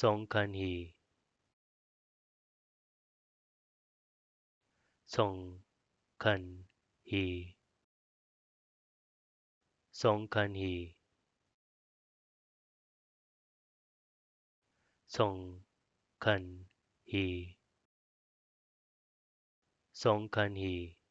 สรงคันหีสรงคันหีสรงคันหีสรงคันหีทรงคันหี